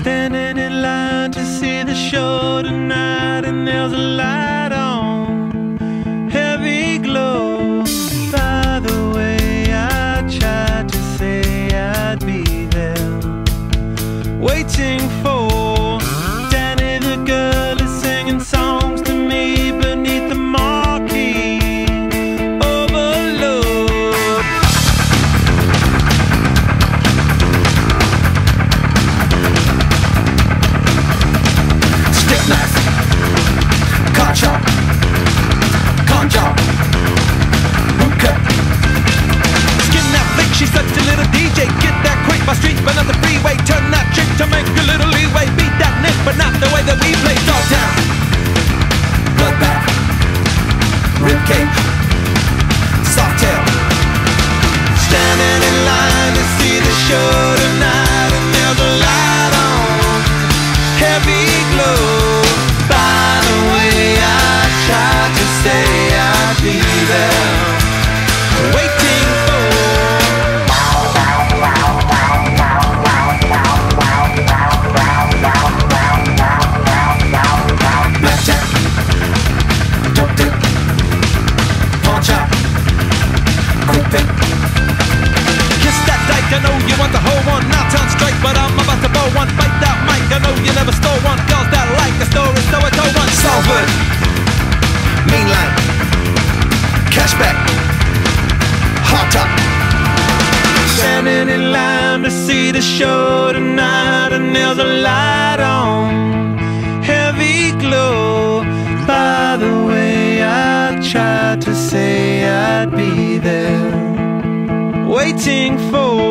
Standing in line to see the show tonight, and there's a light on, heavy glow. By the way, I tried to say I'd be there, waiting for quick. Kiss that dyke, I know you want the whole one. Now turn straight, but I'm about to blow one. Bite that mic, I know you never stole one. Girls that like the story, so I told one. Salford, mean line, cashback, hot top. Standing in line to see the show tonight, and there's a light on, heavy glow. By the way, I tried to say waiting for